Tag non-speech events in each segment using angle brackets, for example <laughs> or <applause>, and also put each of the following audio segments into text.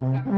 Gracias.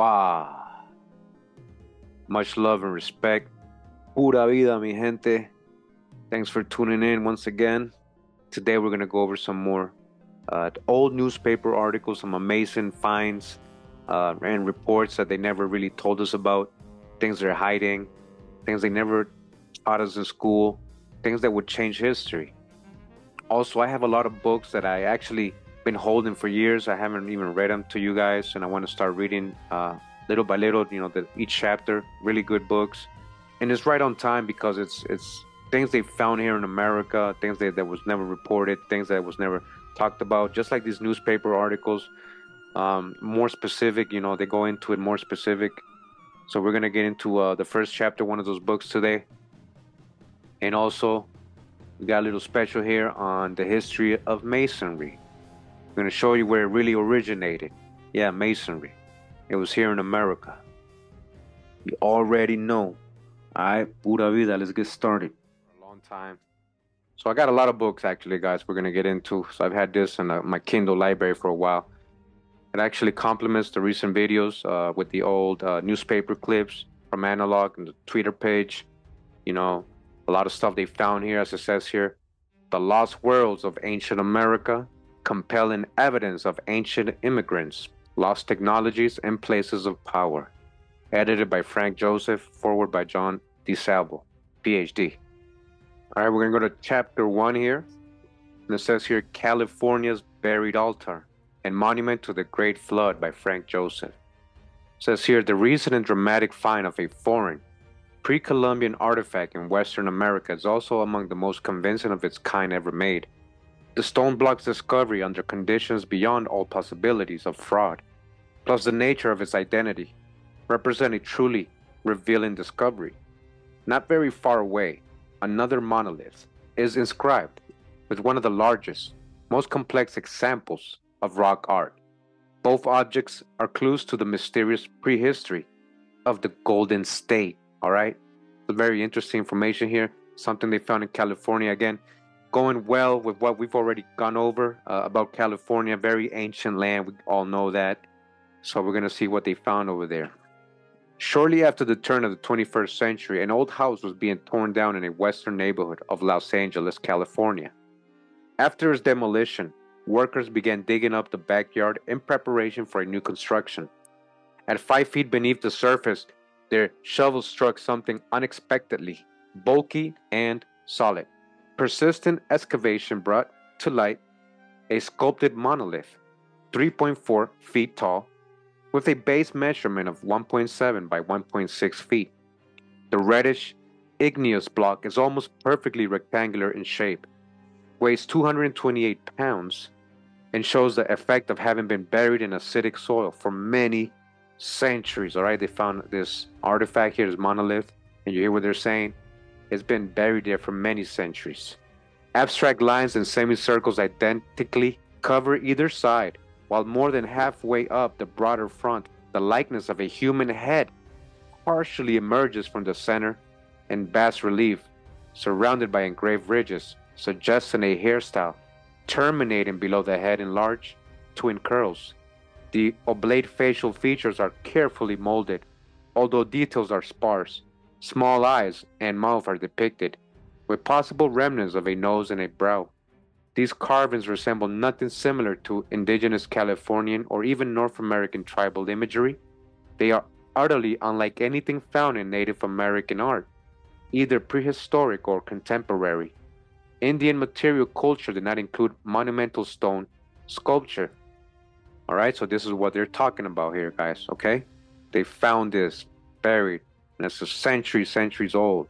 Wow. Much love and respect. Pura vida, mi gente. Thanks for tuning in once again. Today we're going to go over some more uh, old newspaper articles, some amazing finds uh, and reports that they never really told us about, things they're hiding, things they never taught us in school, things that would change history. Also, I have a lot of books that I actually been holding for years. I haven't even read them to you guys, and I want to start reading uh, little by little. You know, the, each chapter, really good books, and it's right on time because it's it's things they found here in America, things that, that was never reported, things that was never talked about. Just like these newspaper articles, um, more specific. You know, they go into it more specific. So we're gonna get into uh, the first chapter, one of those books today, and also we got a little special here on the history of masonry. I'm going to show you where it really originated. Yeah, masonry. It was here in America. You already know. Alright, pura vida, let's get started. A long time. So I got a lot of books actually, guys, we're going to get into. So I've had this in uh, my Kindle library for a while. It actually complements the recent videos uh, with the old uh, newspaper clips from Analog and the Twitter page. You know, a lot of stuff they found here, as it says here. The Lost Worlds of Ancient America, compelling evidence of ancient immigrants, lost technologies, and places of power. Edited by Frank Joseph, forward by John DeSalvo, PhD. All right, we're going to go to chapter one here. And it says here California's Buried Altar and Monument to the Great Flood by Frank Joseph. It says here the recent and dramatic find of a foreign, pre Columbian artifact in Western America is also among the most convincing of its kind ever made. The stone block's discovery under conditions beyond all possibilities of fraud, plus the nature of its identity, represent a truly revealing discovery. Not very far away, another monolith is inscribed with one of the largest, most complex examples of rock art. Both objects are clues to the mysterious prehistory of the Golden State. All right, very interesting information here. Something they found in California again going well with what we've already gone over uh, about California, very ancient land. We all know that. So we're going to see what they found over there. Shortly after the turn of the 21st century, an old house was being torn down in a western neighborhood of Los Angeles, California. After its demolition, workers began digging up the backyard in preparation for a new construction. At five feet beneath the surface, their shovels struck something unexpectedly bulky and solid. Persistent excavation brought to light a sculpted monolith, 3.4 feet tall, with a base measurement of 1.7 by 1.6 feet. The reddish, igneous block is almost perfectly rectangular in shape, weighs 228 pounds, and shows the effect of having been buried in acidic soil for many centuries. All right, they found this artifact here, this monolith, and you hear what they're saying? It's been buried there for many centuries. Abstract lines and semicircles identically cover either side, while more than halfway up the broader front, the likeness of a human head partially emerges from the center in bas relief, surrounded by engraved ridges, suggesting a hairstyle terminating below the head in large twin curls. The oblate facial features are carefully molded, although details are sparse. Small eyes and mouth are depicted, with possible remnants of a nose and a brow. These carvings resemble nothing similar to indigenous Californian or even North American tribal imagery. They are utterly unlike anything found in Native American art, either prehistoric or contemporary. Indian material culture did not include monumental stone sculpture. All right, so this is what they're talking about here, guys. Okay, they found this buried, and it's a century, centuries old.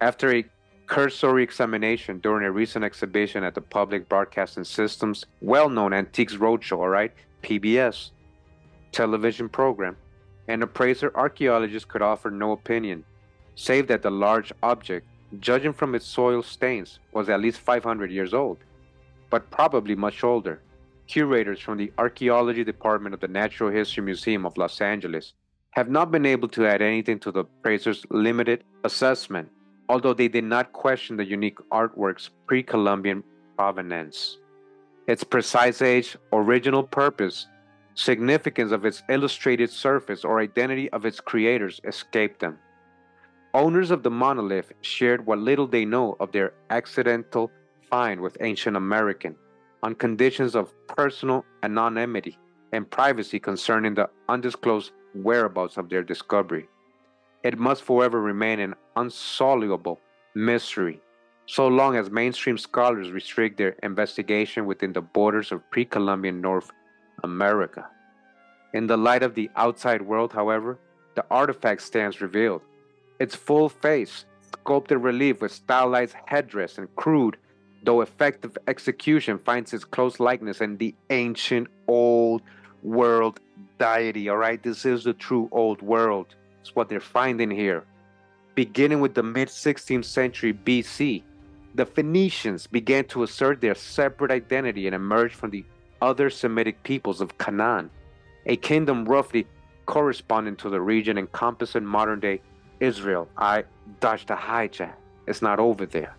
After a cursory examination during a recent exhibition at the Public Broadcasting System's well-known Antiques Roadshow, all right, PBS television program, an appraiser archaeologist could offer no opinion, save that the large object judging from its soil stains, was at least 500 years old, but probably much older. Curators from the Archaeology Department of the Natural History Museum of Los Angeles have not been able to add anything to the appraiser's limited assessment, although they did not question the unique artwork's pre Columbian provenance. Its precise age, original purpose, significance of its illustrated surface, or identity of its creators escaped them. Owners of the monolith shared what little they know of their accidental find with ancient American on conditions of personal anonymity and privacy concerning the undisclosed whereabouts of their discovery. It must forever remain an unsoluble mystery, so long as mainstream scholars restrict their investigation within the borders of pre Columbian North America. In the light of the outside world, however, the artifact stands revealed its full face, sculpted relief with stylized headdress and crude, though effective execution, finds its close likeness in the ancient old world deity. All right, this is the true old world. It's what they're finding here. Beginning with the mid 16th century BC, the Phoenicians began to assert their separate identity and emerged from the other Semitic peoples of Canaan, a kingdom roughly corresponding to the region encompassing modern day Israel, I dodged a hijack. It's not over there.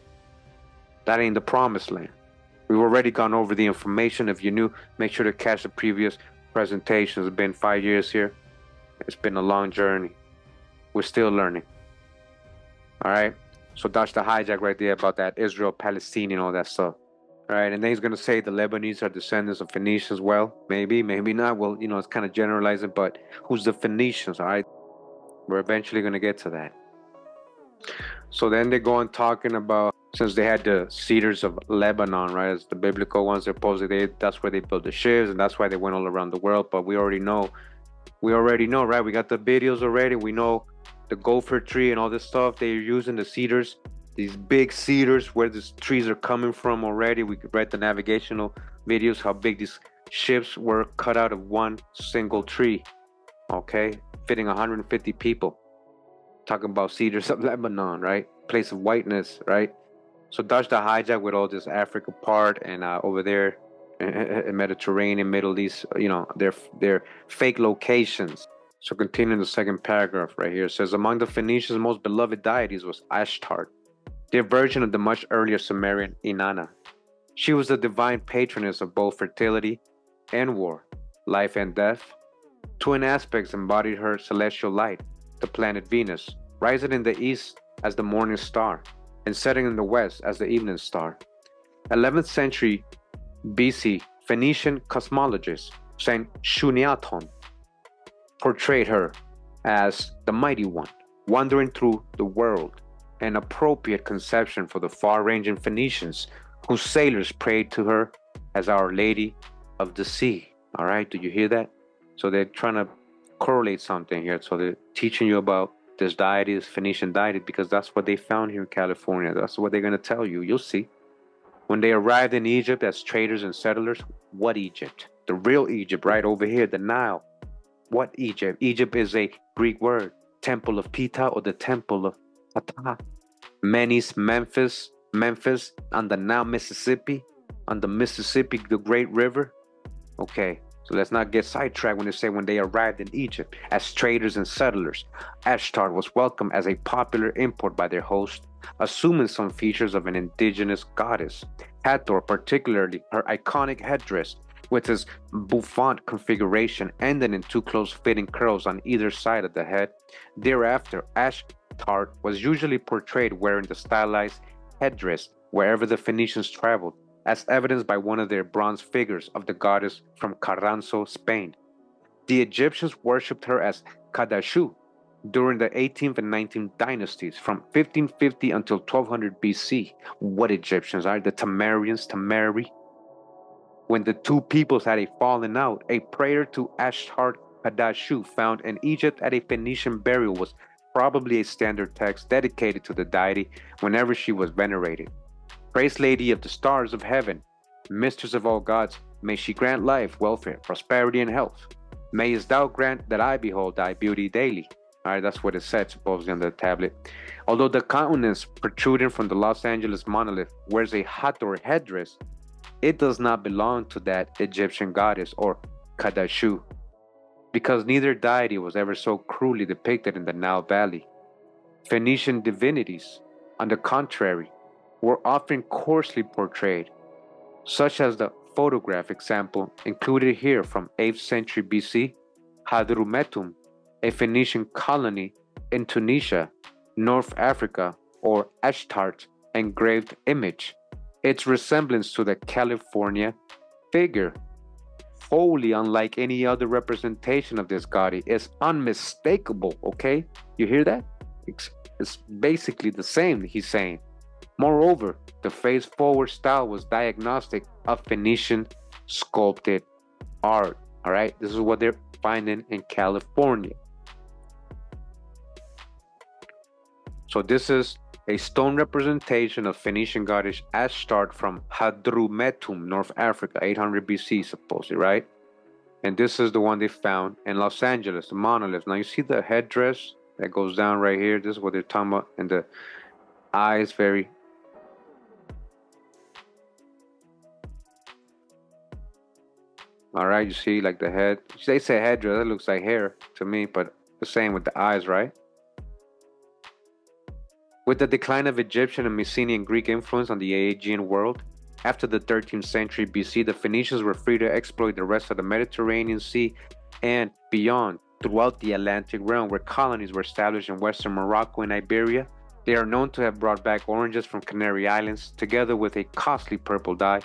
That ain't the promised land. We've already gone over the information. If you're new, make sure to catch the previous presentations. It's been five years here. It's been a long journey. We're still learning. All right. So dodge the hijack right there about that Israel, Palestine, and all that stuff. All right. And then he's going to say the Lebanese are descendants of Phoenicians. Well, maybe, maybe not. Well, you know, it's kind of generalizing, but who's the Phoenicians? All right. We're eventually going to get to that. So then they go on talking about since they had the cedars of Lebanon, right? As the biblical ones, supposedly they, that's where they built the ships, and that's why they went all around the world. But we already know, we already know, right? We got the videos already. We know the gopher tree and all this stuff. They're using the cedars, these big cedars, where these trees are coming from already. We could write the navigational videos how big these ships were cut out of one single tree. Okay, fitting 150 people. Talking about cedars of <laughs> Lebanon, right? Place of whiteness, right? So dodge the hijack with all this Africa part and uh, over there in Mediterranean, Middle East, you know, their their fake locations. So continuing the second paragraph right here says among the Phoenicians' most beloved deities was Ashtar, their version of the much earlier Sumerian Inanna. She was the divine patroness of both fertility and war, life and death, Twin aspects embodied her celestial light, the planet Venus, rising in the east as the morning star and setting in the west as the evening star. 11th century BC Phoenician cosmologist Saint Shuniaton portrayed her as the mighty one, wandering through the world, an appropriate conception for the far ranging Phoenicians whose sailors prayed to her as Our Lady of the Sea. All right, do you hear that? So they're trying to correlate something here. So they're teaching you about this deity, this Phoenician deity, because that's what they found here in California. That's what they're going to tell you. You'll see. When they arrived in Egypt as traders and settlers, what Egypt? The real Egypt, right over here, the Nile. What Egypt? Egypt is a Greek word, temple of Ptah or the temple of Ptah. Menes, Memphis, Memphis on the now Mississippi, on the Mississippi, the great river. Okay, so let's not get sidetracked when they say when they arrived in Egypt as traders and settlers, Ashtar was welcomed as a popular import by their host, assuming some features of an indigenous goddess. Hathor, particularly her iconic headdress with its bouffant configuration ending in two close-fitting curls on either side of the head. Thereafter, Ashtar was usually portrayed wearing the stylized headdress wherever the Phoenicians traveled, as evidenced by one of their bronze figures of the goddess from Carranzo, Spain. The Egyptians worshipped her as Kadashu during the 18th and 19th dynasties from 1550 until 1200 BC. What Egyptians are? The Tamarians, Tamari. When the two peoples had a falling out, a prayer to Ashtar Kadashu found in Egypt at a Phoenician burial was probably a standard text dedicated to the deity whenever she was venerated. Praise Lady of the stars of heaven, mistress of all gods, may she grant life, welfare, prosperity, and health. Mayest thou grant that I behold thy beauty daily. All right, that's what it said supposedly on the tablet. Although the countenance protruding from the Los Angeles monolith wears a Hathor headdress, it does not belong to that Egyptian goddess or Kadashu, because neither deity was ever so cruelly depicted in the Nile Valley. Phoenician divinities, on the contrary, were often coarsely portrayed, such as the photograph example included here from 8th century BC, Hadrumetum, a Phoenician colony in Tunisia, North Africa, or Ashtart engraved image. Its resemblance to the California figure, wholly unlike any other representation of this god, is unmistakable. Okay, you hear that? It's, it's basically the same, he's saying. Moreover, the face forward style was diagnostic of Phoenician sculpted art. All right, this is what they're finding in California. So, this is a stone representation of Phoenician goddess Astarte from Hadrumetum, North Africa, 800 BC, supposedly, right? And this is the one they found in Los Angeles, the monolith. Now, you see the headdress that goes down right here? This is what they're talking about. And the eyes, very All right, you see, like the head. They say headdress. That looks like hair to me, but the same with the eyes, right? With the decline of Egyptian and Mycenaean Greek influence on the Aegean world, after the 13th century BC, the Phoenicians were free to exploit the rest of the Mediterranean Sea and beyond throughout the Atlantic realm, where colonies were established in western Morocco and Iberia. They are known to have brought back oranges from Canary Islands, together with a costly purple dye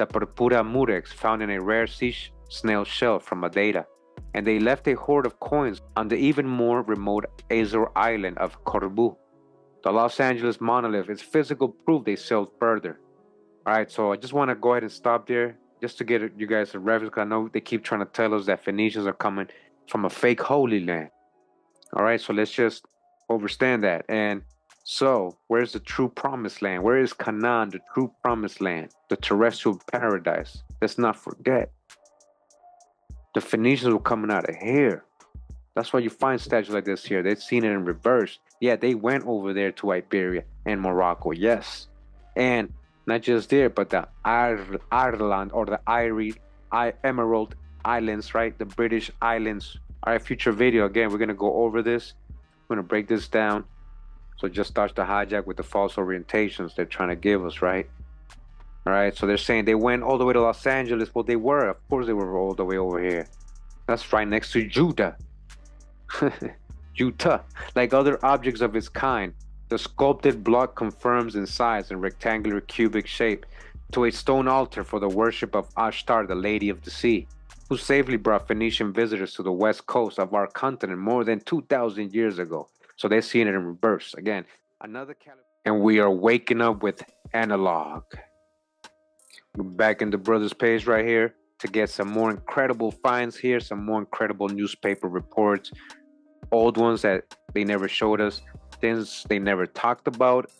the Purpura murex found in a rare sea snail shell from Madeira, and they left a hoard of coins on the even more remote Azore island of Corbu. The Los Angeles monolith is physical proof they sailed further. All right, so I just want to go ahead and stop there just to get you guys a reference. I know they keep trying to tell us that Phoenicians are coming from a fake holy land. All right, so let's just understand that. And so, where's the true promised land? Where is Canaan, the true promised land, the terrestrial paradise? Let's not forget. The Phoenicians were coming out of here. That's why you find statues like this here. They've seen it in reverse. Yeah, they went over there to Iberia and Morocco, yes. And not just there, but the Ireland or the Irie, I, Emerald Islands, right? The British Islands. All right, future video. Again, we're going to go over this. I'm going to break this down so it just starts to hijack with the false orientations they're trying to give us, right? All right, so they're saying they went all the way to Los Angeles. Well, they were. Of course, they were all the way over here. That's right next to Judah. <laughs> Utah. Like other objects of its kind, the sculpted block confirms in size and rectangular cubic shape to a stone altar for the worship of Ashtar, the Lady of the Sea, who safely brought Phoenician visitors to the west coast of our continent more than 2,000 years ago. So they're seeing it in reverse. Again, another and we are waking up with analog. back in the brothers page right here to get some more incredible finds here, some more incredible newspaper reports, old ones that they never showed us, things they never talked about,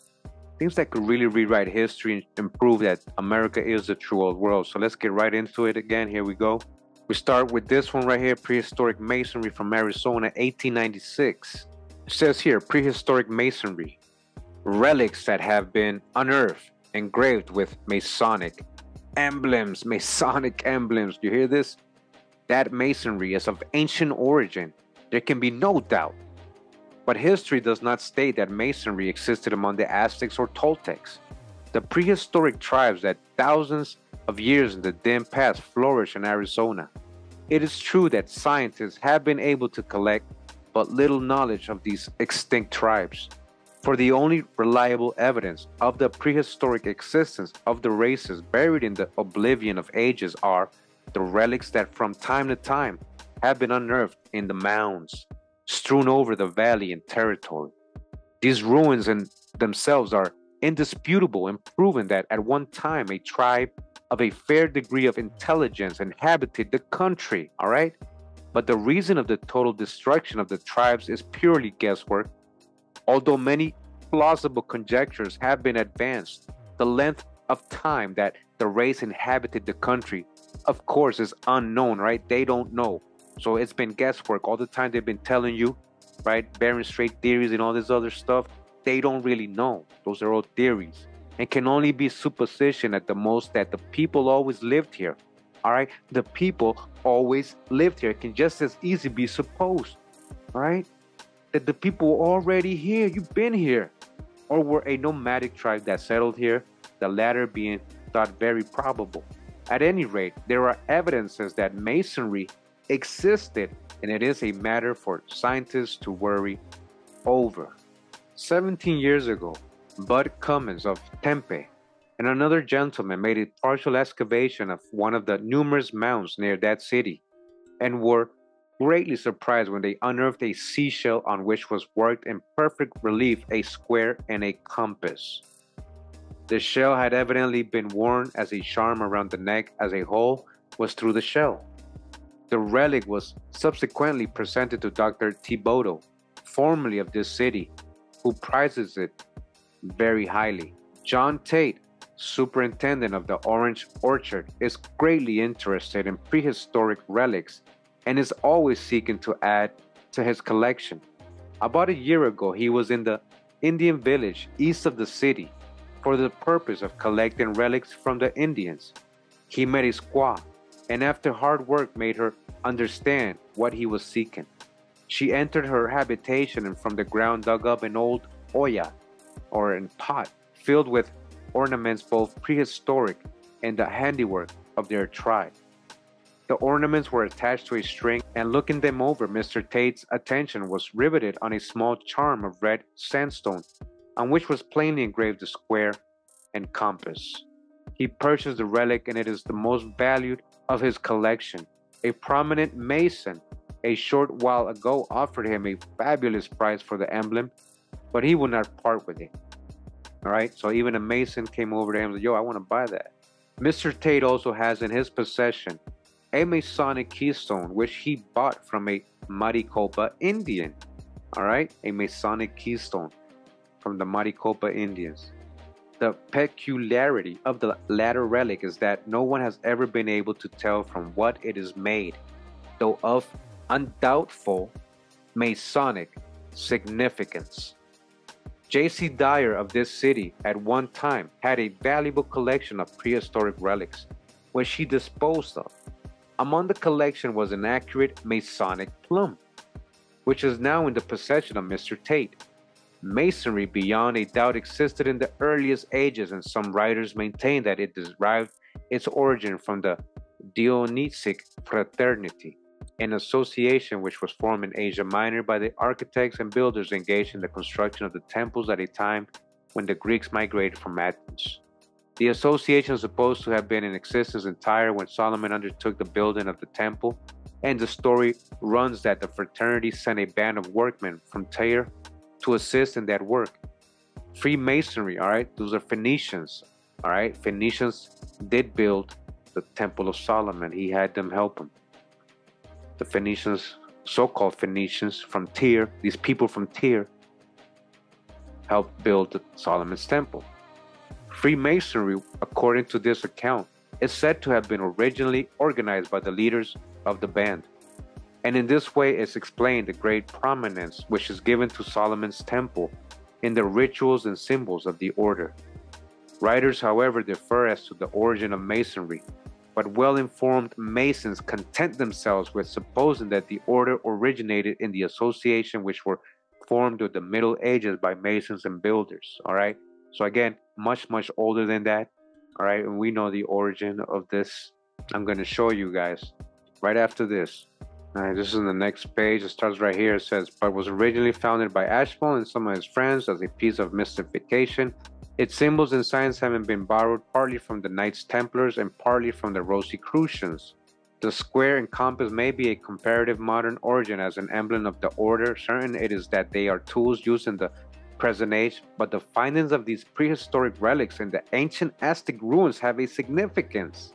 things that could really rewrite history and prove that America is the true old world. So let's get right into it again. Here we go. We start with this one right here prehistoric masonry from Arizona, 1896. Says here prehistoric masonry, relics that have been unearthed, engraved with Masonic emblems, <laughs> Masonic emblems. Do you hear this? That masonry is of ancient origin. There can be no doubt. But history does not state that masonry existed among the Aztecs or Toltecs. The prehistoric tribes that thousands of years in the dim past flourished in Arizona. It is true that scientists have been able to collect but little knowledge of these extinct tribes for the only reliable evidence of the prehistoric existence of the races buried in the oblivion of ages are the relics that from time to time have been unearthed in the mounds strewn over the valley and territory. These ruins in themselves are indisputable and proven that at one time a tribe of a fair degree of intelligence inhabited the country, all right? But the reason of the total destruction of the tribes is purely guesswork Although many plausible conjectures have been advanced, the length of time that the race inhabited the country, of course, is unknown, right? They don't know. So it's been guesswork. All the time they've been telling you, right? Bering Strait theories and all this other stuff. They don't really know. Those are all theories and can only be supposition at the most that the people always lived here. All right? The people always lived here. It can just as easily be supposed. right that the people were already here, you've been here, or were a nomadic tribe that settled here, the latter being thought very probable. At any rate, there are evidences that masonry existed, and it is a matter for scientists to worry over. 17 years ago, Bud Cummins of Tempe and another gentleman made a partial excavation of one of the numerous mounds near that city and were greatly surprised when they unearthed a seashell on which was worked in perfect relief a square and a compass. The shell had evidently been worn as a charm around the neck, as a hole was through the shell. The relic was subsequently presented to Dr. Thibodeau, formerly of this city, who prizes it very highly. John Tate, superintendent of the Orange Orchard, is greatly interested in prehistoric relics and is always seeking to add to his collection. About a year ago, he was in the Indian village east of the city for the purpose of collecting relics from the Indians. He met a squaw, and after hard work made her understand what he was seeking. She entered her habitation and from the ground dug up an old olla, or a pot, filled with ornaments both prehistoric and the handiwork of their tribe. The ornaments were attached to a string, and looking them over, Mr. Tate's attention was riveted on a small charm of red sandstone, on which was plainly engraved a square and compass. He purchased the relic, and it is the most valued of his collection. A prominent mason a short while ago offered him a fabulous price for the emblem, but he would not part with it. All right, so even a mason came over to him and said, Yo, I want to buy that. Mr. Tate also has in his possession a Masonic keystone, which he bought from a Maricopa Indian. All right, a Masonic keystone from the Maricopa Indians. The peculiarity of the latter relic is that no one has ever been able to tell from what it is made, though of undoubtful Masonic significance. J.C. Dyer of this city at one time had a valuable collection of prehistoric relics, which he disposed of among the collection was an accurate Masonic plumb, which is now in the possession of Mr. Tate. Masonry, beyond a doubt, existed in the earliest ages, and some writers maintain that it derived its origin from the Dionysic fraternity, an association which was formed in Asia Minor by the architects and builders engaged in the construction of the temples at a time when the Greeks migrated from Athens. The association is supposed to have been in existence in Tyre when Solomon undertook the building of the temple, and the story runs that the fraternity sent a band of workmen from Tyre to assist in that work. Freemasonry, all right, those are Phoenicians, all right, Phoenicians did build the Temple of Solomon. He had them help him. The Phoenicians, so called Phoenicians from Tyre, these people from Tyre, helped build Solomon's Temple. Freemasonry, according to this account, is said to have been originally organized by the leaders of the band. And in this way is explained the great prominence which is given to Solomon's temple in the rituals and symbols of the order. Writers, however, differ as to the origin of Masonry, but well informed Masons content themselves with supposing that the order originated in the association which were formed with the Middle Ages by Masons and builders. All right. So, again, much, much older than that. All right. And we know the origin of this. I'm going to show you guys right after this. All right, this is in the next page. It starts right here. It says, but was originally founded by Ashmole and some of his friends as a piece of mystification. Its symbols and signs having been borrowed partly from the Knights Templars and partly from the Rosicrucians. The square and compass may be a comparative modern origin as an emblem of the order. Certain it is that they are tools used in the present age, but the findings of these prehistoric relics in the ancient Aztec ruins have a significance.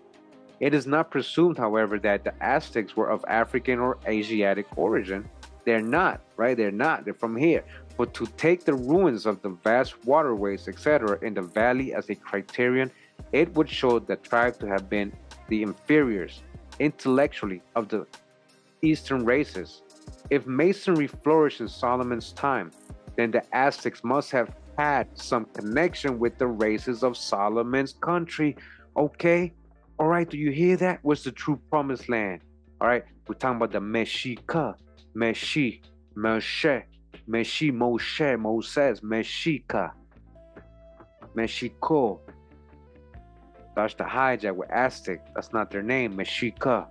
It is not presumed, however, that the Aztecs were of African or Asiatic origin. They're not, right? They're not. They're from here. But to take the ruins of the vast waterways, etc., in the valley as a criterion, it would show the tribe to have been the inferiors intellectually of the eastern races. If masonry flourished in Solomon's time, then the Aztecs must have had some connection with the races of Solomon's country. Okay, all right, do you hear that? What's the true promised land? All right, we're talking about the Mexica, Meshi, Moshe, Meshi, Moshe, Moses, Mexica, Mexico. That's the hijack with Aztec. That's not their name, Mexica.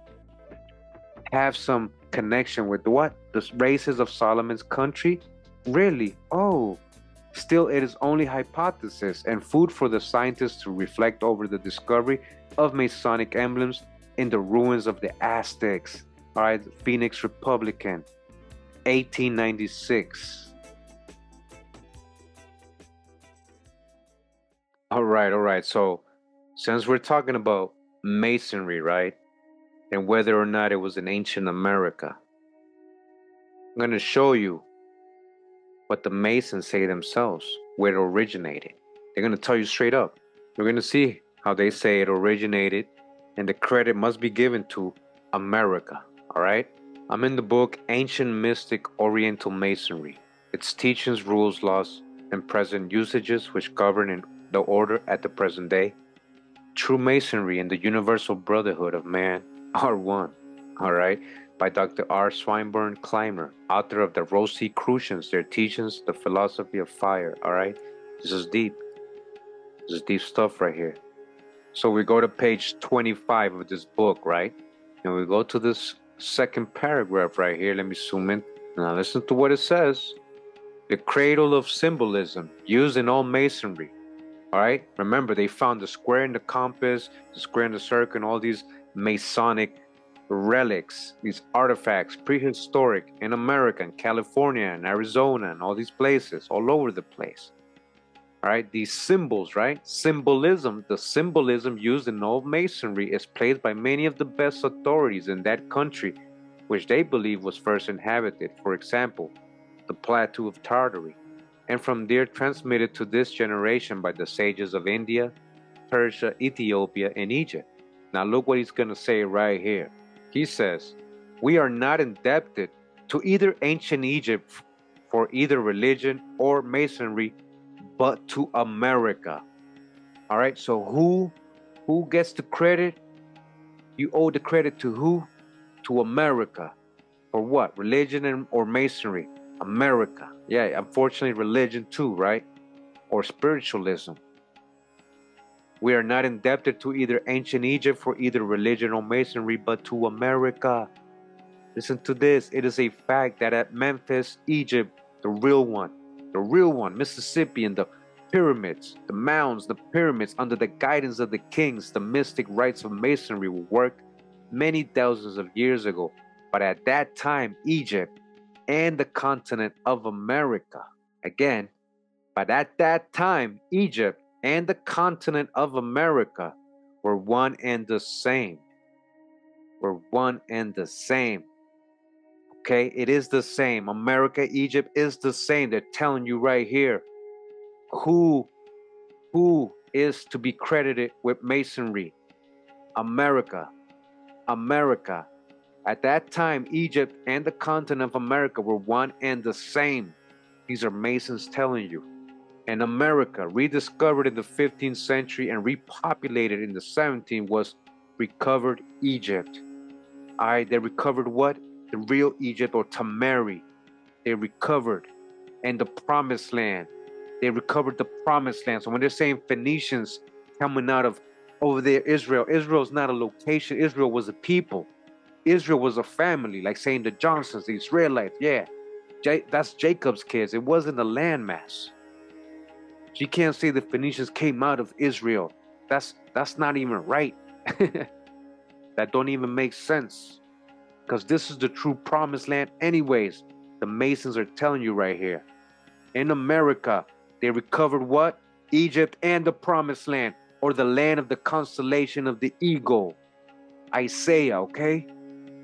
Have some connection with what? The races of Solomon's country? Really? Oh, Still, it is only hypothesis and food for the scientists to reflect over the discovery of Masonic emblems in the ruins of the Aztecs. All right, Phoenix Republican, 1896. All right, all right. So, since we're talking about Masonry, right, and whether or not it was in ancient America, I'm going to show you what the Masons say themselves, where it originated. They're going to tell you straight up. We're going to see how they say it originated, and the credit must be given to America. All right? I'm in the book Ancient Mystic Oriental Masonry, its teachings, rules, laws, and present usages which govern in the order at the present day. True Masonry and the Universal Brotherhood of Man are one. All right? by Dr. R. Swinburne Clymer, author of the Rosicrucians, their teachings, the philosophy of fire. All right, this is deep. This is deep stuff right here. So we go to page 25 of this book, right? And we go to this second paragraph right here. Let me zoom in. Now listen to what it says. The cradle of symbolism used in all masonry. All right. Remember, they found the square and the compass, the square and the circle, and all these Masonic relics, these artifacts, prehistoric in America and California and Arizona and all these places, all over the place. Right, these symbols, right? Symbolism, the symbolism used in old masonry is placed by many of the best authorities in that country, which they believe was first inhabited. For example, the plateau of Tartary, and from there transmitted to this generation by the sages of India, Persia, Ethiopia, and Egypt. Now, look what he's going to say right here. He says, We are not indebted to either ancient Egypt for either religion or masonry, but to America. All right, so who who gets the credit? You owe the credit to who? To America. For what? Religion and, or masonry? America. Yeah, unfortunately, religion too, right? Or spiritualism. We are not indebted to either ancient Egypt for either religion or masonry, but to America. Listen to this. It is a fact that at Memphis, Egypt, the real one, the real one, Mississippi, and the pyramids, the mounds, the pyramids, under the guidance of the kings, the mystic rites of masonry were worked many thousands of years ago. But at that time, Egypt and the continent of America, again, but at that time, Egypt and the continent of America We're one and the same. We're one and the same. Okay, it is the same. America, Egypt is the same. They're telling you right here who who is to be credited with masonry. America. America. At that time, Egypt and the continent of America were one and the same. These are Masons telling you. And America, rediscovered in the 15th century and repopulated in the 17th, was recovered Egypt. I they recovered what? The real Egypt or Tamari. They recovered and the promised land. They recovered the promised land. So when they're saying Phoenicians coming out of over there, Israel, Israel is not a location. Israel was a people. Israel was a family, like saying the Johnsons, the Israelites. Yeah, J- that's Jacob's kids. It wasn't a landmass. You can't say the Phoenicians came out of Israel. That's that's not even right. <laughs> that don't even make sense. Because this is the true promised land, anyways. The Masons are telling you right here. In America, they recovered what? Egypt and the promised land, or the land of the constellation of the eagle. Isaiah, okay?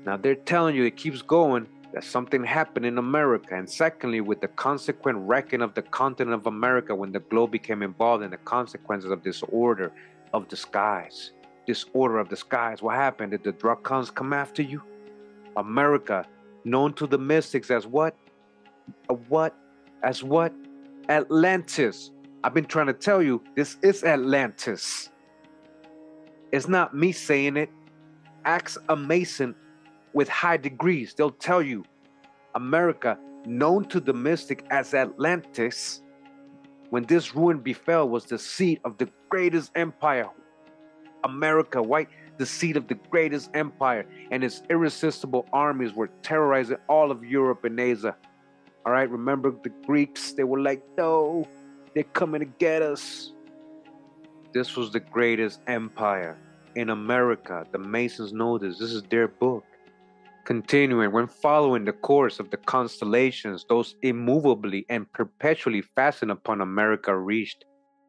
Now they're telling you, it keeps going, that something happened in America. And secondly, with the consequent wrecking of the continent of America when the globe became involved in the consequences of this order of the skies. This order of the skies. What happened? Did the Dracons come after you? America, known to the mystics as what? What? As what? Atlantis. I've been trying to tell you, this is Atlantis. It's not me saying it. Ask a Mason with high degrees. They'll tell you America, known to the mystic as Atlantis, when this ruin befell, was the seat of the greatest empire. America, white, the seat of the greatest empire, and its irresistible armies were terrorizing all of Europe and Asia. All right, remember the Greeks? They were like, no, they're coming to get us. This was the greatest empire in America. The Masons know this. This is their book. Continuing, when following the course of the constellations, those immovably and perpetually fastened upon America reached,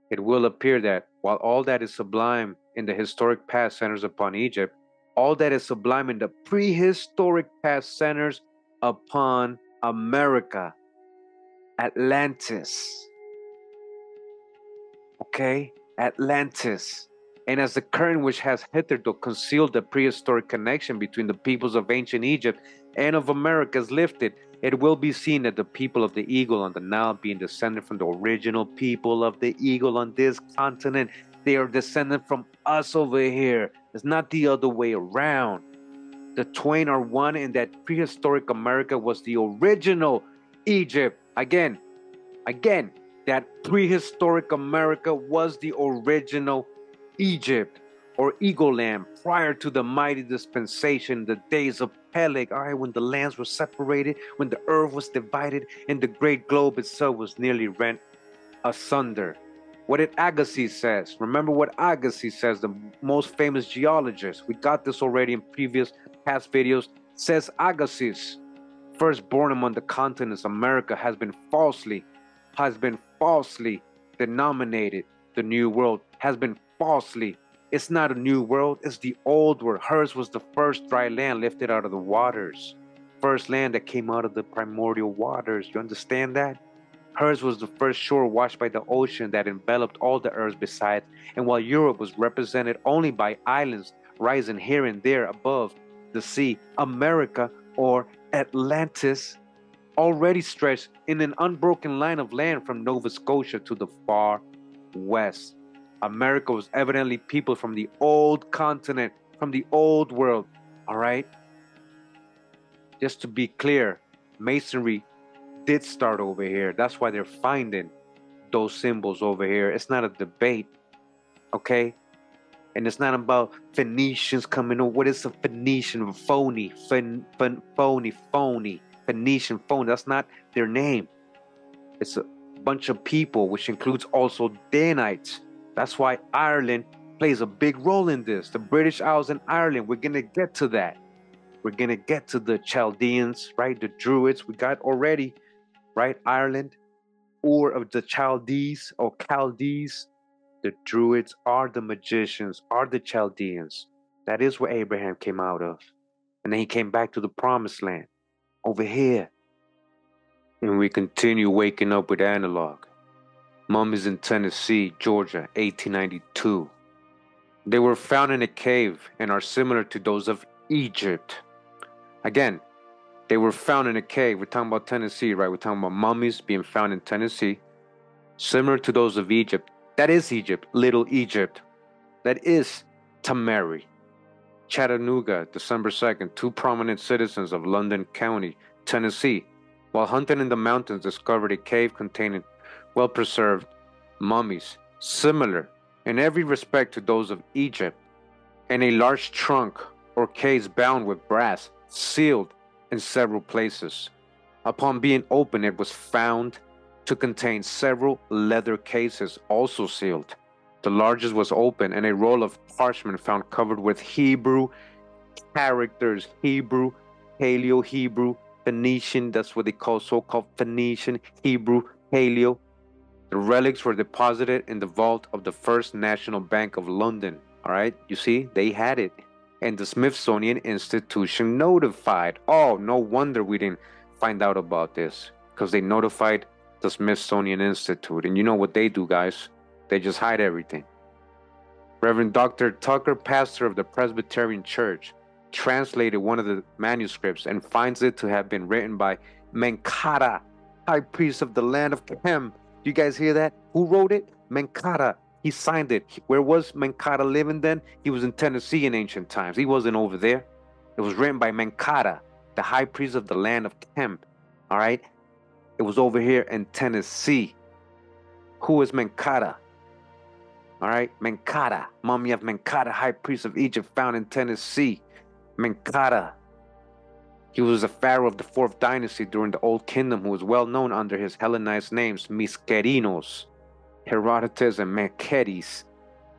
it will appear that while all that is sublime in the historic past centers upon Egypt, all that is sublime in the prehistoric past centers upon America, Atlantis. Okay? Atlantis and as the current which has hitherto concealed the prehistoric connection between the peoples of ancient Egypt and of America is lifted, it will be seen that the people of the eagle on the Nile, being descended from the original people of the eagle on this continent, they are descended from us over here. It's not the other way around. The twain are one and that prehistoric America was the original Egypt. Again, again, that prehistoric America was the original Egypt or Eagle Land prior to the mighty dispensation, the days of Peleg, all right, when the lands were separated, when the earth was divided, and the great globe itself was nearly rent asunder. What did Agassiz says? Remember what Agassiz says, the most famous geologist. We got this already in previous past videos. Says Agassiz, first born among the continents, America has been falsely, has been falsely denominated the New World, has been falsely. It's not a new world, it's the old world. Hers was the first dry land lifted out of the waters. First land that came out of the primordial waters. You understand that? Hers was the first shore washed by the ocean that enveloped all the earth besides. And while Europe was represented only by islands rising here and there above the sea, America or Atlantis already stretched in an unbroken line of land from Nova Scotia to the far west. America was evidently people from the old continent, from the old world. All right? Just to be clear, Masonry did start over here. That's why they're finding those symbols over here. It's not a debate. Okay? And it's not about Phoenicians coming over. What is a Phoenician? Phony. Phen, phen, phony. Phony. Phoenician phony. That's not their name. It's a bunch of people, which includes also Danites that's why Ireland plays a big role in this. The British Isles and Ireland, we're going to get to that. We're going to get to the Chaldeans, right? The Druids, we got already, right? Ireland, or of the Chaldees or Chaldees. The Druids are the magicians, are the Chaldeans. That is where Abraham came out of. And then he came back to the promised land, over here. And we continue waking up with analog. Mummies in Tennessee, Georgia, 1892. They were found in a cave and are similar to those of Egypt. Again, they were found in a cave. We're talking about Tennessee, right? We're talking about mummies being found in Tennessee, similar to those of Egypt. That is Egypt, Little Egypt. That is Tamari. Chattanooga, December 2nd, two prominent citizens of London County, Tennessee, while hunting in the mountains, discovered a cave containing well preserved mummies, similar in every respect to those of Egypt, and a large trunk or case bound with brass, sealed in several places. Upon being opened, it was found to contain several leather cases, also sealed. The largest was open, and a roll of parchment found covered with Hebrew characters Hebrew, Paleo Hebrew, Phoenician, that's what they call so called Phoenician, Hebrew, Paleo, the relics were deposited in the vault of the First National Bank of London. All right, you see, they had it. And the Smithsonian Institution notified. Oh, no wonder we didn't find out about this because they notified the Smithsonian Institute. And you know what they do, guys? They just hide everything. Reverend Dr. Tucker, pastor of the Presbyterian Church, translated one of the manuscripts and finds it to have been written by Menkata, high priest of the land of Kem, do you guys hear that? Who wrote it? Menkata. He signed it. Where was Menkata living then? He was in Tennessee in ancient times. He wasn't over there. It was written by Menkata, the high priest of the land of Kem. All right? It was over here in Tennessee. Who is Menkata? All right? Menkata, mummy of Menkata, high priest of Egypt, found in Tennessee. Menkata. He was a pharaoh of the fourth dynasty during the Old Kingdom who was well known under his Hellenized names Mykerinos, Herodotus, and Mekeres.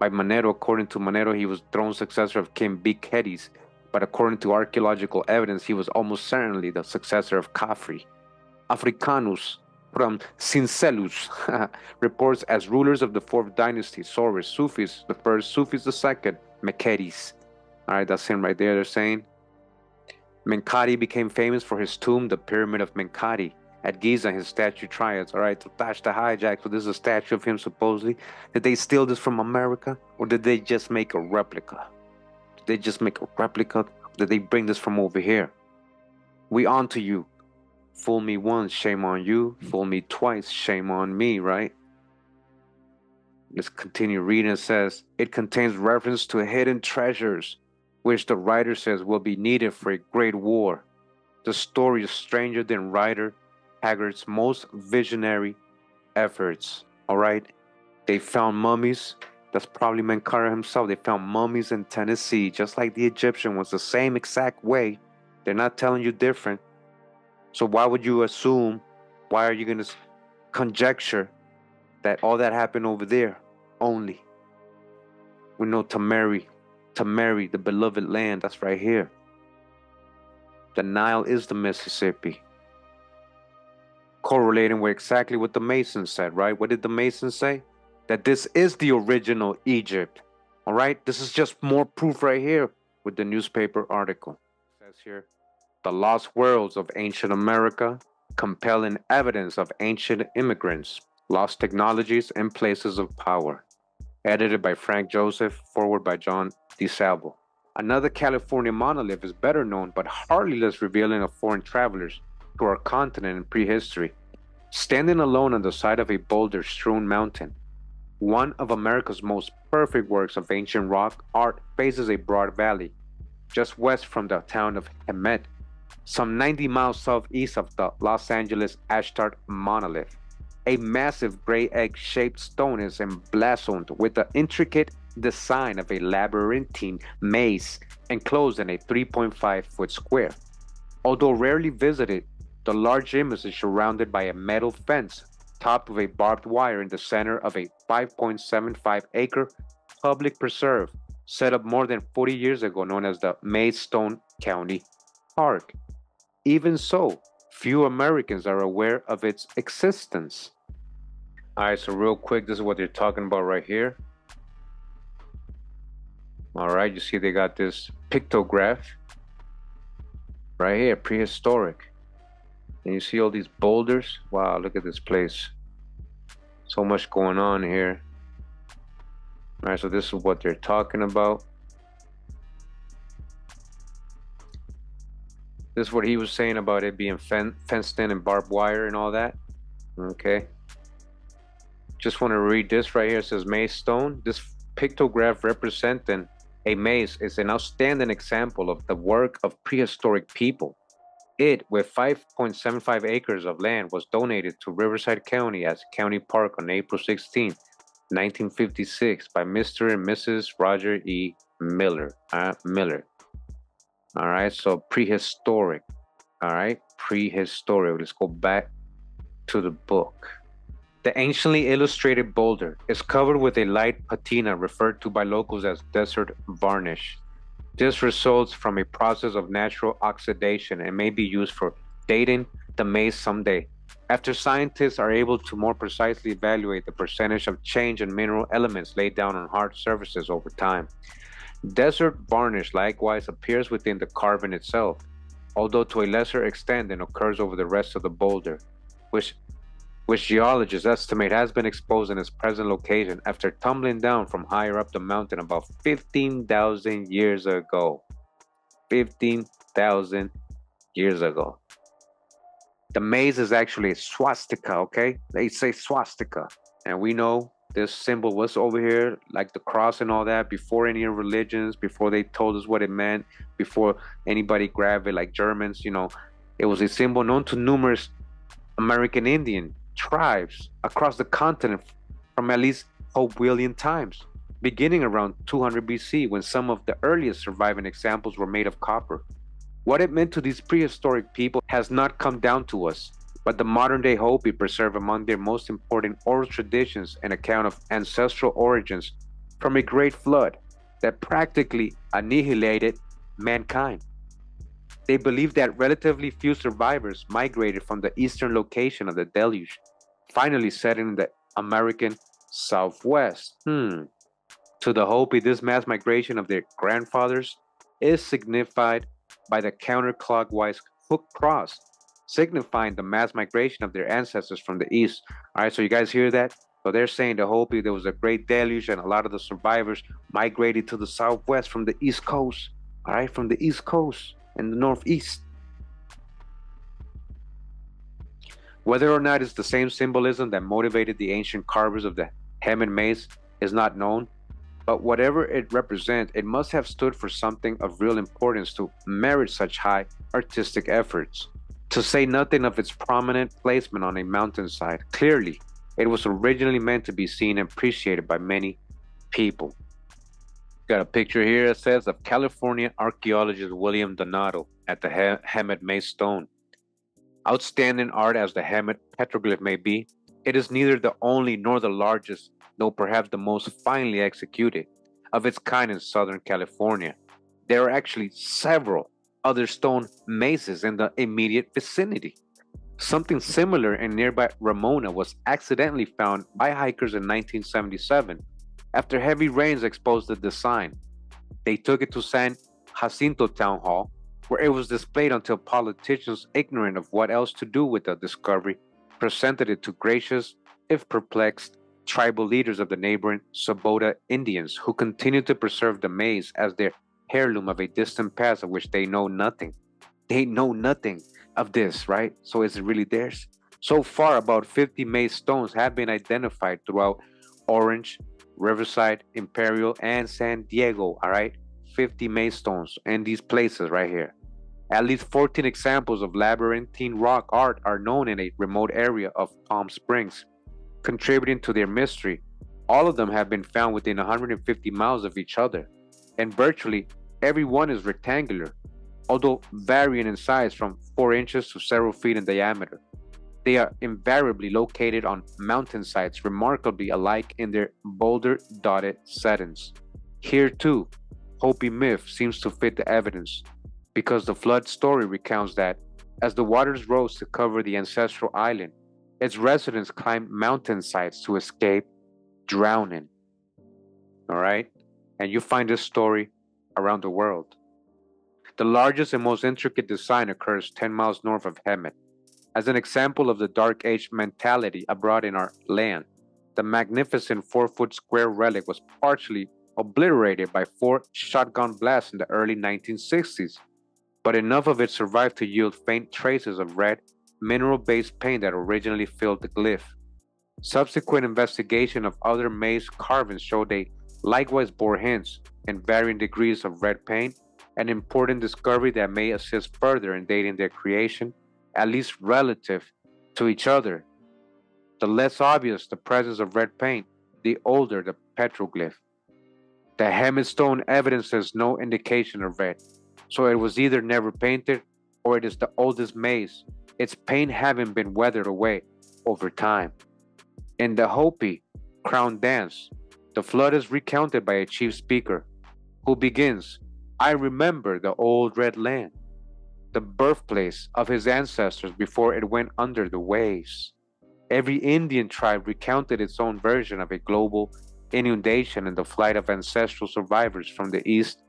By Manetho, according to Manetho, he was throne successor of King Bikheris, but according to archaeological evidence, he was almost certainly the successor of Khafre. Africanus from Syncellus <laughs> reports as rulers of the fourth dynasty, Soris, Suphis the first, Suphis the second, Mekeres. All right, that's him right there. They're saying Menkaure became famous for his tomb, the Pyramid of Menkaure. At Giza, his statue triads. All right, that's the hijack. So this is a statue of him, supposedly. Did they steal this from America? Or did they just make a replica? Did they just make a replica? Did they bring this from over here? We on to you. Fool me once, shame on you. Fool me twice, shame on me, right? Let's continue reading. It says, It contains reference to hidden treasures which the writer says will be needed for a great war. The story is stranger than Rider Haggard's most visionary efforts. All right, they found mummies. That's probably Menkara himself. They found mummies in Tennessee, just like the Egyptian was the same exact way. They're not telling you different. So why would you assume? Why are you going to conjecture that all that happened over there only? We know Tamari Tamari the beloved land. That's right here. The Nile is the Mississippi. Correlating with exactly what the Masons said, right? What did the Masons say? That this is the original Egypt. All right? This is just more proof right here with the newspaper article. It says here The Lost Worlds of Ancient America, compelling evidence of ancient immigrants, lost technologies, and places of power. Edited by Frank Joseph, forward by John DeSalvo. Another California monolith is better known but hardly less revealing of foreign travelers to our continent in prehistory. Standing alone on the side of a boulder strewn mountain, one of America's most perfect works of ancient rock art faces a broad valley, just west from the town of Hemet, some 90 miles southeast of the Los Angeles Ashtart monolith. A massive gray egg shaped stone is emblazoned with the intricate design of a labyrinthine maze enclosed in a 3.5 foot square. Although rarely visited, the large image is surrounded by a metal fence topped with a barbed wire in the center of a 5.75 acre public preserve set up more than 40 years ago known as the Maze Stone County Park. Even so, few Americans are aware of its existence. All right, so real quick, this is what they're talking about right here. All right, you see they got this pictograph right here, prehistoric. And you see all these boulders. Wow, look at this place. So much going on here. All right, so this is what they're talking about. This is what he was saying about it being fen fenced in and barbed wire and all that. Okay. Just want to read this right here. It says Maze Stone. This pictograph representing a maze is an outstanding example of the work of prehistoric people. It, with 5.75 acres of land, was donated to Riverside County as county park on April 16, 1956, by Mr. and Mrs. Roger E. Miller. Uh, Miller. All right, so prehistoric. All right, prehistoric. Let's go back to the book. The anciently illustrated boulder is covered with a light patina referred to by locals as desert varnish. This results from a process of natural oxidation and may be used for dating the maze someday. After scientists are able to more precisely evaluate the percentage of change in mineral elements laid down on hard surfaces over time. Desert varnish likewise appears within the carbon itself, although to a lesser extent than occurs over the rest of the boulder, which, which geologists estimate has been exposed in its present location after tumbling down from higher up the mountain about 15,000 years ago. 15,000 years ago. The maze is actually swastika, okay? They say swastika. And we know this symbol was over here, like the cross and all that, before any religions, before they told us what it meant, before anybody grabbed it, like Germans, you know, it was a symbol known to numerous American Indian tribes across the continent from at least William times, beginning around 200 BC when some of the earliest surviving examples were made of copper. What it meant to these prehistoric people has not come down to us, but the modern day Hopi preserve among their most important oral traditions an account of ancestral origins from a great flood that practically annihilated mankind. They believe that relatively few survivors migrated from the eastern location of the deluge, finally settling in the American Southwest. Hmm. To the Hopi, this mass migration of their grandfathers is signified by the counterclockwise hook cross signifying the mass migration of their ancestors from the east. All right, so you guys hear that? So they're saying the Hopi there was a great deluge and a lot of the survivors migrated to the southwest from the east coast. All right, from the east coast and the northeast. Whether or not it's the same symbolism that motivated the ancient carvers of the Hemet maze is not known, but whatever it represents, it must have stood for something of real importance to merit such high artistic efforts to say nothing of its prominent placement on a mountainside. Clearly, it was originally meant to be seen and appreciated by many people. Got a picture here that says of California archaeologist William Donato at the Hemet Maze Stone. Outstanding art as the Hemet petroglyph may be, it is neither the only nor the largest, though perhaps the most finely executed of its kind in Southern California. There are actually several other stone mazes in the immediate vicinity. Something similar in nearby Ramona was accidentally found by hikers in 1977 after heavy rains exposed the design. They took it to San Jacinto Town Hall, where it was displayed until politicians, ignorant of what else to do with the discovery, presented it to gracious, if perplexed, tribal leaders of the neighboring Soboba Indians, who continued to preserve the maze as their heirloom of a distant past of which they know nothing. They know nothing of this, right? So is it really theirs? So far, about 50 maze stones have been identified throughout Orange, Riverside, Imperial, and San Diego, all right? 50 maze stones in these places right here. At least 14 examples of labyrinthine rock art are known in a remote area of Palm Springs, contributing to their mystery. All of them have been found within 150 miles of each other, and virtually every one is rectangular, although varying in size from 4 inches to several feet in diameter. They are invariably located on mountain mountainsides remarkably alike in their boulder dotted settings. Here, too, Hopi myth seems to fit the evidence, because the flood story recounts that as the waters rose to cover the ancestral island, its residents climbed mountain mountainsides to escape drowning. All right? And you find this story around the world. The largest and most intricate design occurs 10 miles north of Hemet. As an example of the Dark Age mentality abroad in our land, the magnificent four foot square relic was partially obliterated by four shotgun blasts in the early 1960s, but enough of it survived to yield faint traces of red, mineral based paint that originally filled the glyph. Subsequent investigation of other maze carvings showed they likewise bore hints in varying degrees of red paint, an important discovery that may assist further in dating their creation, at least relative to each other. The less obvious the presence of red paint, the older the petroglyph. The Hemet stone evidences no indication of red, so it was either never painted or it is the oldest maze, its paint having been weathered away over time. In the Hopi crown dance, the flood is recounted by a chief speaker who begins, I remember the old red land, the birthplace of his ancestors before it went under the waves. Every Indian tribe recounted its own version of a global inundation and the flight of ancestral survivors from the east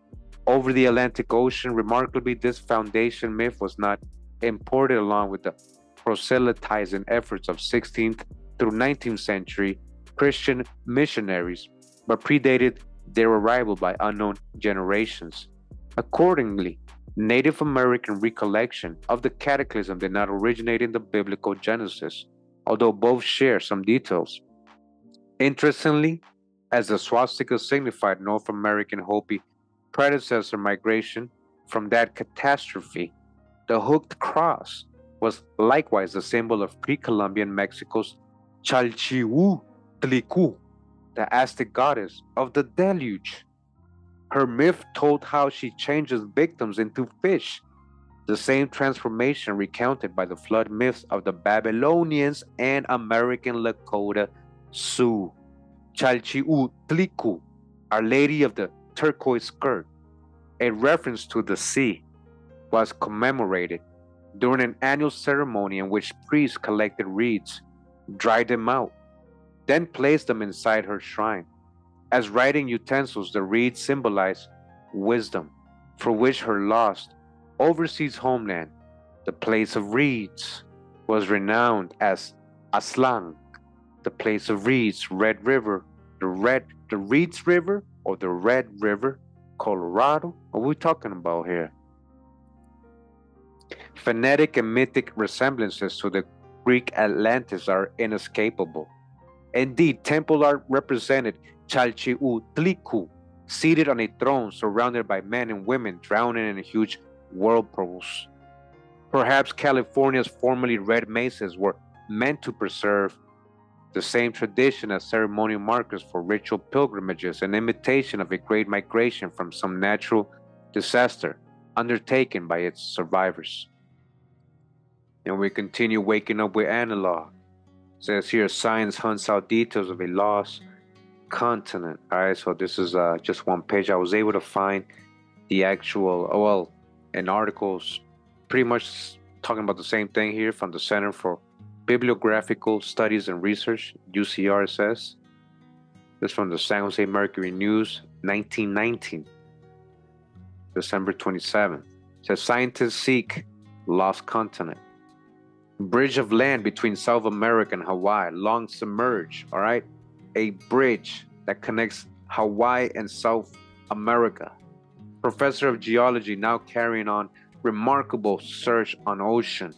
over the Atlantic Ocean. Remarkably, this foundation myth was not imported along with the proselytizing efforts of 16th through 19th century Christian missionaries, but predated their arrival by unknown generations. Accordingly, Native American recollection of the cataclysm did not originate in the biblical Genesis, although both share some details. Interestingly, as the swastika signified North American Hopi predecessor migration from that catastrophe, the hooked cross was likewise a symbol of pre Columbian Mexico's Chalchiuhtlicue, the Aztec goddess of the deluge. Her myth told how she changes victims into fish, the same transformation recounted by the flood myths of the Babylonians and American Lakota Sioux. Chalchiuhtlicue, Our Lady of the Turquoise Skirt, a reference to the sea, was commemorated during an annual ceremony in which priests collected reeds, dried them out, then placed them inside her shrine. As writing utensils, the reeds symbolize wisdom, for which her lost overseas homeland, the place of reeds, was renowned as Aztlan, the place of reeds, Red River, the Red, the Reeds River, or the Red River, Colorado? What are we talking about here? Phonetic and mythic resemblances to the Greek Atlantis are inescapable. Indeed, temple art represented Chalchiuhtlicue, seated on a throne surrounded by men and women drowning in huge whirlpools. Perhaps California's formerly red mesas were meant to preserve the same tradition as ceremonial markers for ritual pilgrimages, an imitation of a great migration from some natural disaster undertaken by its survivors. And we continue waking up with analog. Says here, science hunts out details of a lost continent. All right, so this is uh, just one page. I was able to find the actual, oh, well, an articles pretty much talking about the same thing here from the Center for Bibliographical Studies and Research, UCRSS. This from the San Jose Mercury News, 1919, December 27. It says scientists seek lost continent. Bridge of land between South America and Hawaii, long submerged, all right? A bridge that connects Hawaii and South America. Professor of geology now carrying on remarkable search on ocean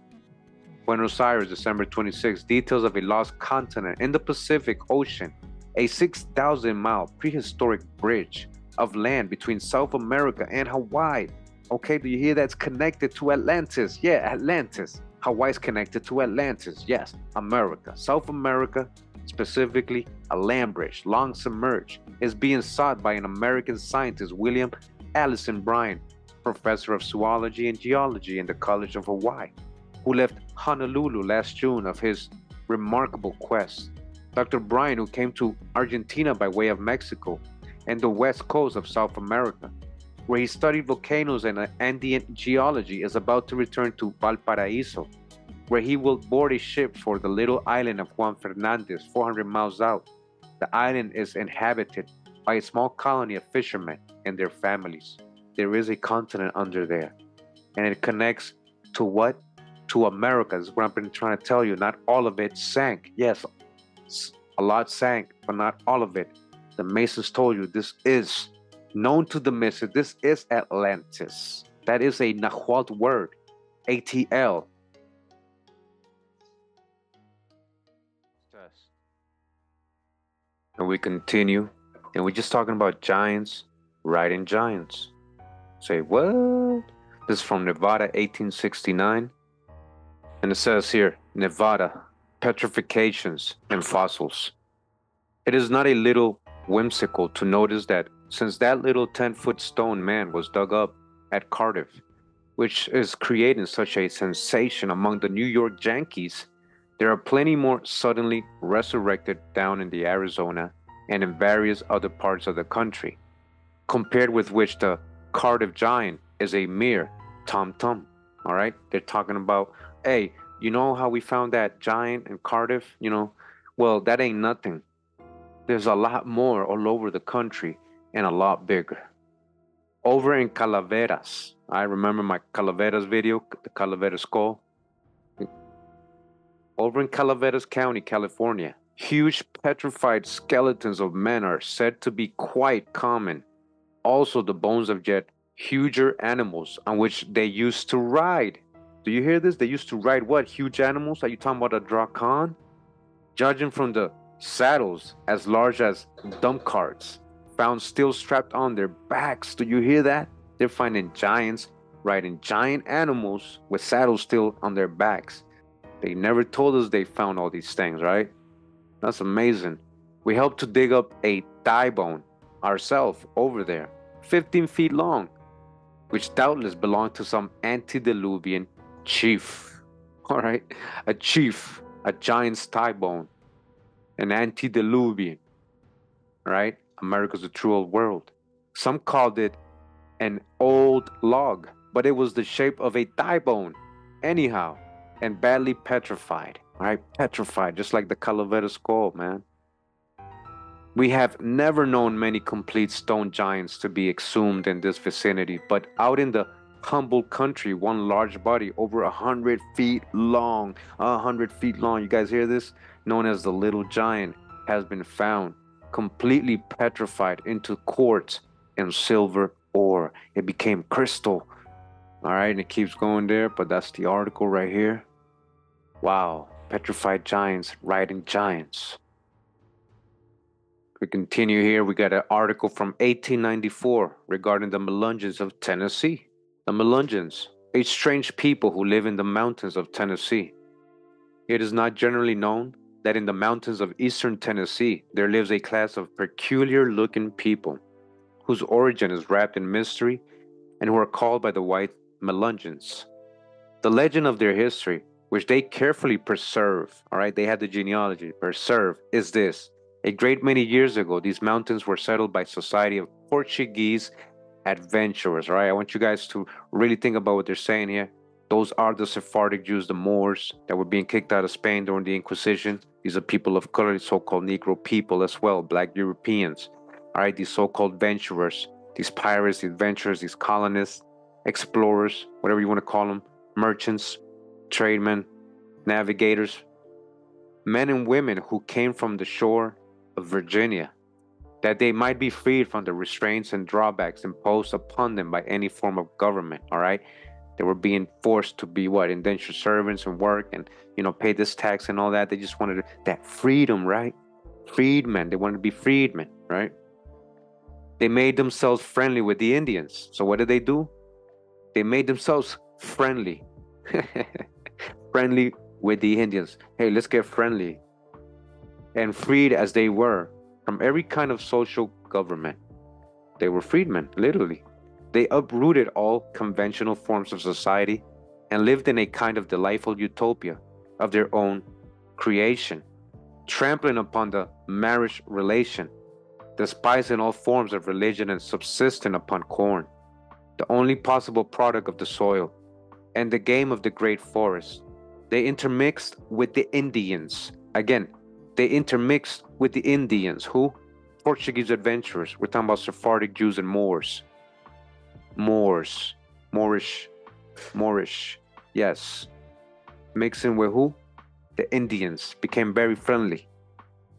Buenos Aires, December 26. Details of a lost continent in the Pacific Ocean, a 6,000 mile prehistoric bridge of land between South America and Hawaii. Okay, do you hear that's connected to Atlantis? Yeah, Atlantis. Hawaii's connected to Atlantis. Yes, America. South America, specifically a land bridge, long submerged, is being sought by an American scientist, William Alanson Bryan, professor of zoology and geology in the College of Hawaii who left Honolulu last June of his remarkable quest. Dr. Bryan, who came to Argentina by way of Mexico and the west coast of South America, where he studied volcanoes and uh, Andean geology, is about to return to Valparaiso, where he will board a ship for the little island of Juan Fernandez, 400 miles out. The island is inhabited by a small colony of fishermen and their families. There is a continent under there, and it connects to what? To America. Is what I've been trying to tell you. Not all of it sank. Yes, a lot sank, but not all of it. The Masons told you this is known to the Masons. This is Atlantis. That is a Nahuatl word, ATL. And we continue, and we're just talking about giants riding giants. Say, what? This is from Nevada, 1869. And it says here Nevada, petrifications and fossils. It is not a little whimsical to notice that since that little 10 foot stone man was dug up at Cardiff, which is creating such a sensation among the New York Yankees, there are plenty more suddenly resurrected down in the Arizona and in various other parts of the country, compared with which the Cardiff Giant is a mere tom tom. All right, they're talking about, hey, you know how we found that giant in Cardiff? You know, well, that ain't nothing. There's a lot more all over the country and a lot bigger. Over in Calaveras, I remember my Calaveras video, the Calaveras skull. Over in Calaveras County, California, huge petrified skeletons of men are said to be quite common. Also, the bones of yet huger animals on which they used to ride. Do you hear this? They used to ride what? Huge animals? Are you talking about a Dracan? Judging from the saddles as large as dump carts, found still strapped on their backs. Do you hear that? They're finding giants riding giant animals with saddles still on their backs. They never told us they found all these things, right? That's amazing. We helped to dig up a thigh bone ourselves over there, 15 feet long, which doubtless belonged to some antediluvian chief. <laughs> All right, a chief, a giant's thigh bone, an antediluvian. Right, America's the true old world. Some called it an old log, but it was the shape of a thigh bone, anyhow, and badly petrified. Right, petrified, just like the Calavera skull, man. We have never known many complete stone giants to be exhumed in this vicinity, but out in the Humboldt country, one large body over a hundred feet long, a hundred feet long. You guys hear this? Known as the Little Giant, has been found completely petrified into quartz and silver ore. It became crystal. All right, and it keeps going there, but that's the article right here. Wow, petrified giants riding giants. We continue here. We got an article from 1894 regarding the Melungeons of Tennessee. The Melungeons, a strange people who live in the mountains of Tennessee. It is not generally known that in the mountains of eastern Tennessee there lives a class of peculiar looking people whose origin is wrapped in mystery and who are called by the white Melungeons. The legend of their history, which they carefully preserve, all right, they had the genealogy, preserve, is this. A great many years ago, these mountains were settled by society of Portuguese adventurers. All right, I want you guys to really think about what they're saying here. Those are the Sephardic Jews, the Moors that were being kicked out of Spain during the Inquisition. These are people of color, so-called Negro people as well, Black Europeans. All right, these so-called adventurers, these pirates, these adventurers, these colonists, explorers, whatever you want to call them, merchants, trademen, navigators, men and women who came from the shore of Virginia that they might be freed from the restraints and drawbacks imposed upon them by any form of government. All right. They were being forced to be what indentured servants and work and you know pay this tax and all that. They just wanted that freedom, right? Freedmen. They wanted to be freedmen, right? They made themselves friendly with the Indians. So what did they do? They made themselves friendly. <laughs> friendly with the Indians. Hey, let's get friendly. And freed as they were, from every kind of social government. They were freedmen, literally. They uprooted all conventional forms of society and lived in a kind of delightful utopia of their own creation, trampling upon the marriage relation, despising all forms of religion and subsisting upon corn, the only possible product of the soil, and the game of the great forest. They intermixed with the Indians. Again, they intermixed with the Indians who Portuguese adventurers. We're talking about Sephardic Jews and Moors. Moors. Moorish. Moorish. Yes. Mixing with who? The Indians became very friendly.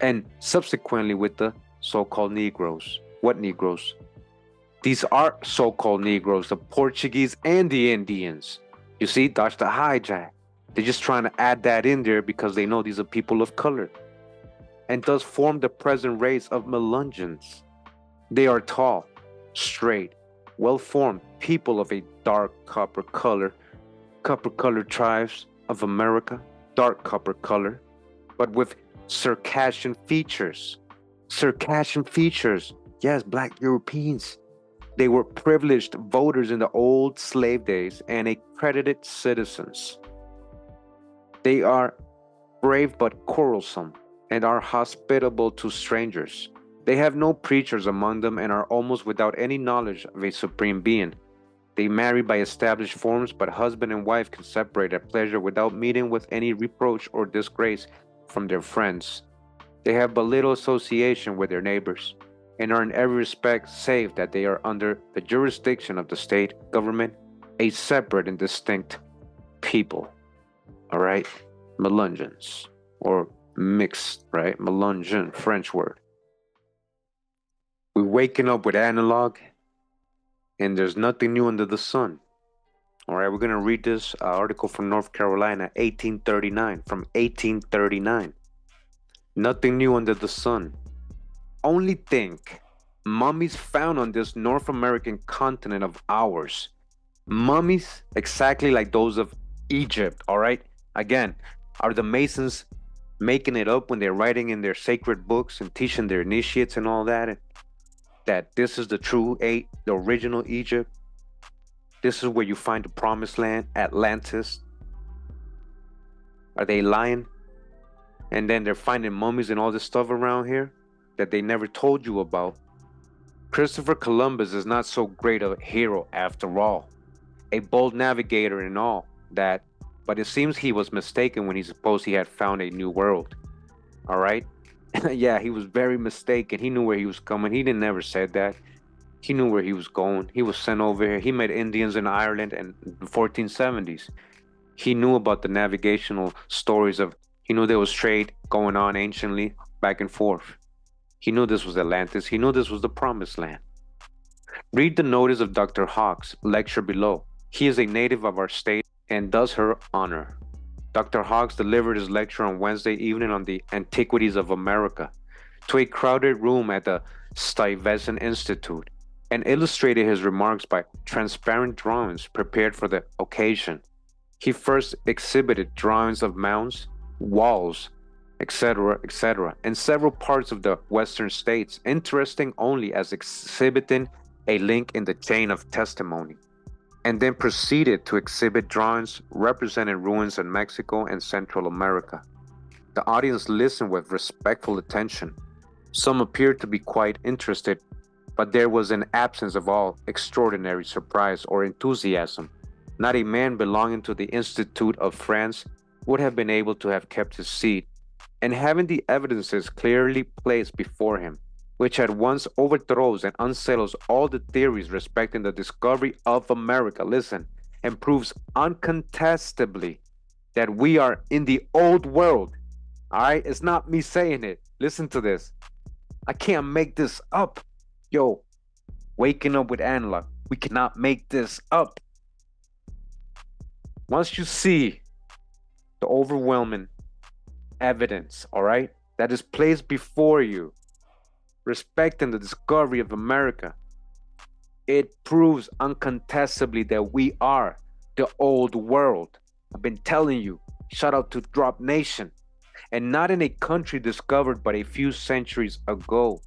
And subsequently with the so called Negroes. What Negroes? These are so called Negroes, the Portuguese and the Indians. You see, that's the hijack. They're just trying to add that in there because they know these are people of color and thus form the present race of Melungeons. They are tall, straight, well formed people of a dark copper color, copper colored tribes of America, dark copper color, but with Circassian features. Circassian features, yes, black Europeans. They were privileged voters in the old slave days and accredited citizens. They are brave but quarrelsome and are hospitable to strangers. They have no preachers among them and are almost without any knowledge of a supreme being. They marry by established forms, but husband and wife can separate at pleasure without meeting with any reproach or disgrace from their friends. They have but little association with their neighbors and are in every respect save that they are under the jurisdiction of the state government, a separate and distinct people. All right? Melungeons, or mixed, right? Melungeon, French word. We're waking up with analog, and there's nothing new under the sun. All right, we're going to read this uh, article from North Carolina, 1839, from 1839. Nothing new under the sun. Only think mummies found on this North American continent of ours. Mummies exactly like those of Egypt, all right? Again, are the Masons making it up when they're writing in their sacred books and teaching their initiates and all that that this is the true eight the original egypt. This is where you find the promised land atlantis. Are they lying? And then they're finding mummies and all this stuff around here that they never told you about. Christopher columbus is not so great a hero after all. A bold navigator and all that but it seems he was mistaken when he supposed he had found a new world. All right? <laughs> yeah, he was very mistaken. He knew where he was coming. He didn't never said that. He knew where he was going. He was sent over here. He met Indians in Ireland in the 1470s. He knew about the navigational stories of he knew there was trade going on anciently back and forth. He knew this was Atlantis. He knew this was the promised land. Read the notice of Dr. Hawks lecture below. He is a native of our state and does her honor. Dr. Hawks delivered his lecture on Wednesday evening on the antiquities of America to a crowded room at the Stuyvesant Institute and illustrated his remarks by transparent drawings prepared for the occasion. He first exhibited drawings of mounds, walls, etc., etc., in several parts of the western states, interesting only as exhibiting a link in the chain of testimony and then proceeded to exhibit drawings representing ruins in Mexico and Central America. The audience listened with respectful attention. Some appeared to be quite interested, but there was an absence of all extraordinary surprise or enthusiasm. Not a man belonging to the Institute of France would have been able to have kept his seat, and having the evidences clearly placed before him, which at once overthrows and unsettles all the theories respecting the discovery of America. Listen, and proves uncontestably that we are in the old world. All right, it's not me saying it. Listen to this. I can't make this up. Yo, waking up with analog. We cannot make this up. Once you see the overwhelming evidence, all right, that is placed before you respecting the discovery of America, it proves uncontestably that we are the old world. I've been telling you, shout out to Drop Nation, and not in a country discovered but a few centuries ago.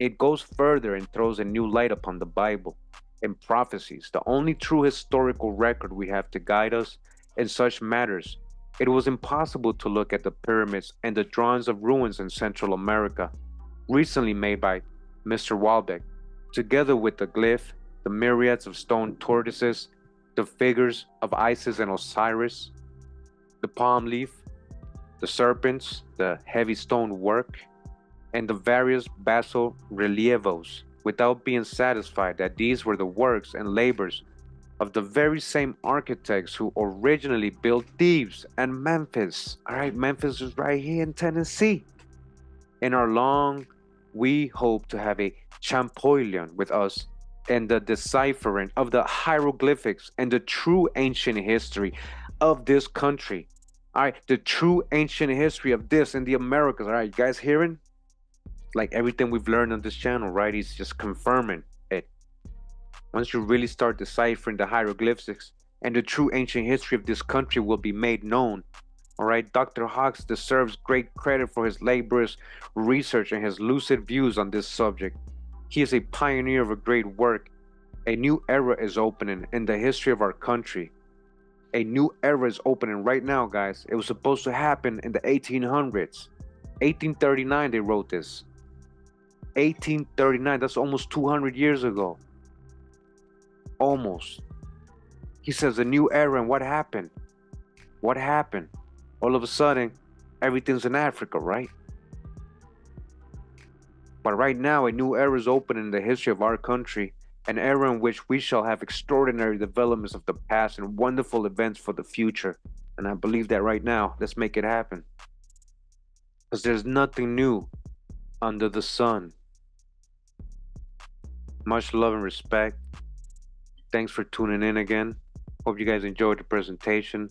It goes further and throws a new light upon the Bible and prophecies, the only true historical record we have to guide us in such matters. It was impossible to look at the pyramids and the drawings of ruins in Central America recently made by Mr. Waldeck, together with the glyph, the myriads of stone tortoises, the figures of Isis and Osiris, the palm leaf, the serpents, the heavy stone work, and the various basso relievos without being satisfied that these were the works and labors of the very same architects who originally built Thebes and Memphis. All right, Memphis is right here in Tennessee. In our long, we hope to have a Champollion with us in the deciphering of the hieroglyphics and the true ancient history of this country. All right, the true ancient history of this in the Americas. All right, you guys hearing? Like everything we've learned on this channel, right? He's just confirming it. Once you really start deciphering the hieroglyphics and the true ancient history of this country will be made known. All right, Dr. Hawks deserves great credit for his laborious research and his lucid views on this subject. He is a pioneer of a great work. A new era is opening in the history of our country. A new era is opening right now, guys. It was supposed to happen in the 1800s. 1839, they wrote this. 1839, that's almost 200 years ago. Almost. He says a new era, and what happened? What happened? All of a sudden, everything's in Africa, right? But right now, a new era is open in the history of our country, an era in which we shall have extraordinary developments of the past and wonderful events for the future. And I believe that right now. Let's make it happen. Because there's nothing new under the sun. Much love and respect. Thanks for tuning in again. Hope you guys enjoyed the presentation.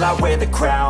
till I wear the crown